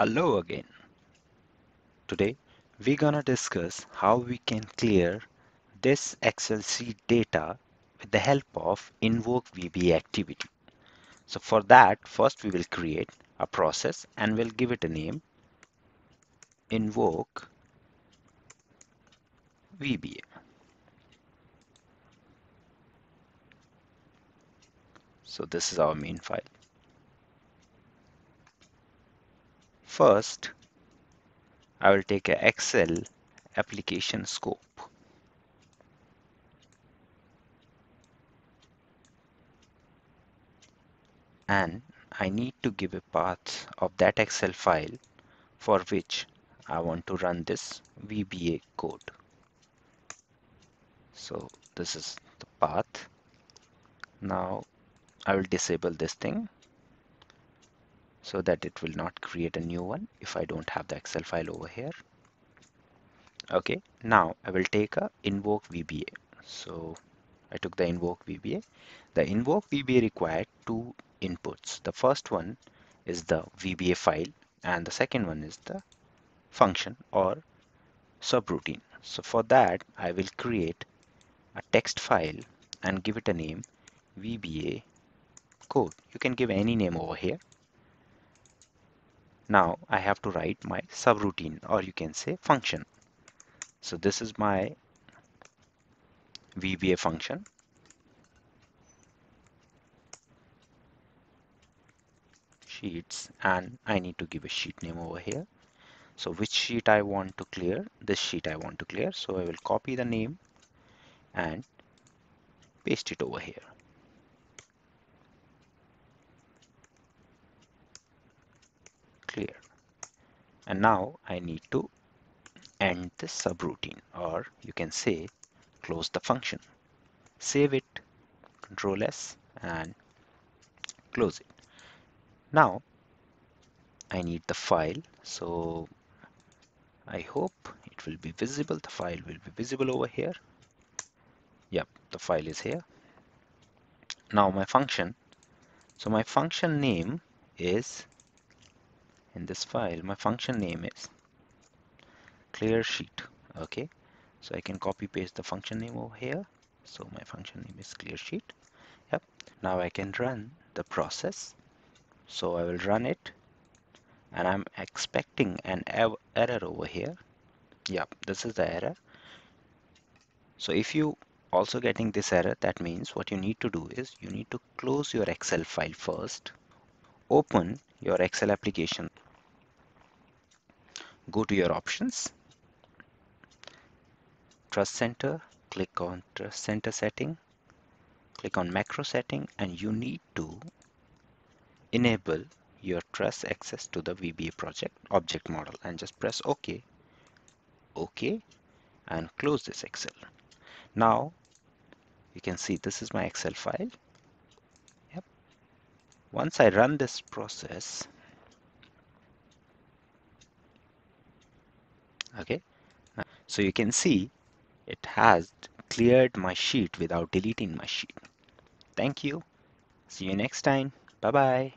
Hello again. Today we're gonna discuss how we can clear this Excel sheet data with the help of invoke VBA activity. So for that first we will create a process and we'll give it a name invoke VBA. So this is our main file. First, I will take a Excel application scope. And I need to give a path of that Excel file for which I want to run this VBA code. So this is the path. Now I will disable this thing so that it will not create a new one if I don't have the Excel file over here. Okay, now I will take a invoke VBA. So I took the invoke VBA. The invoke VBA required two inputs. The first one is the VBA file and the second one is the function or subroutine. So for that I will create a text file and give it a name VBA code. You can give any name over here now I have to write my subroutine or you can say function. So this is my VBA function. Sheets and I need to give a sheet name over here. So which sheet I want to clear? This sheet I want to clear. So I will copy the name and paste it over here. Clear. And now I need to end this subroutine or you can say close the function. Save it control S and close it. Now I need the file. So I hope it will be visible. The file will be visible over here. Yep the file is here. Now my function. So my function name is in this file my function name is clear sheet okay? So I can copy paste the function name over here. So my function name is clear sheet. Yep. Now I can run the process. So I will run it and I'm expecting an error over here. Yep this is the error. So if you also getting this error that means what you need to do is you need to close your excel file first open your excel application. Go to your options. Trust center click on trust center setting click on macro setting and you need to enable your trust access to the VBA project object model and just press OK. OK and close this Excel. Now you can see this is my Excel file once I run this process okay so you can see it has cleared my sheet without deleting my sheet. Thank you. See you next time. Bye bye